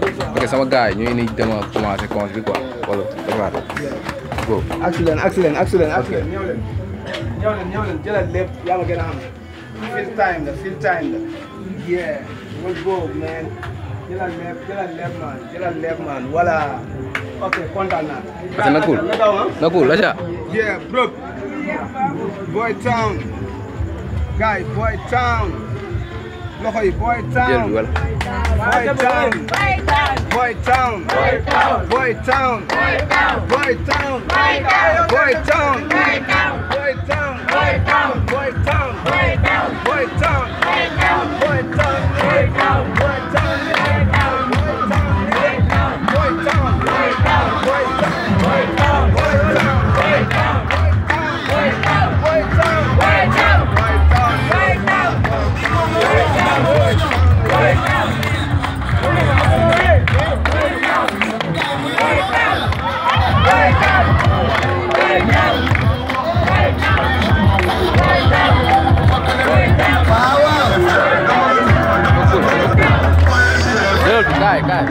ok sama gars yi ñooy ni dem a commencé cons bi quoi wala defaat go. Excellent excellent excellent excellent ñëw leen ñëw leen ñëw leen jëlal lépp yaa ma gën a xam feel time la feel time. La yeah let's go man. Jëlal lépp jëlal lépp man jëlal lépp man. Voilà ok kontaan naa Ate na cool. na daw ah cool la ca yeah bro. Boy town. Guy boy town loxo yi boy jël town bi wala boy town boy town boy town boy town boy town boy town boy town cài cài.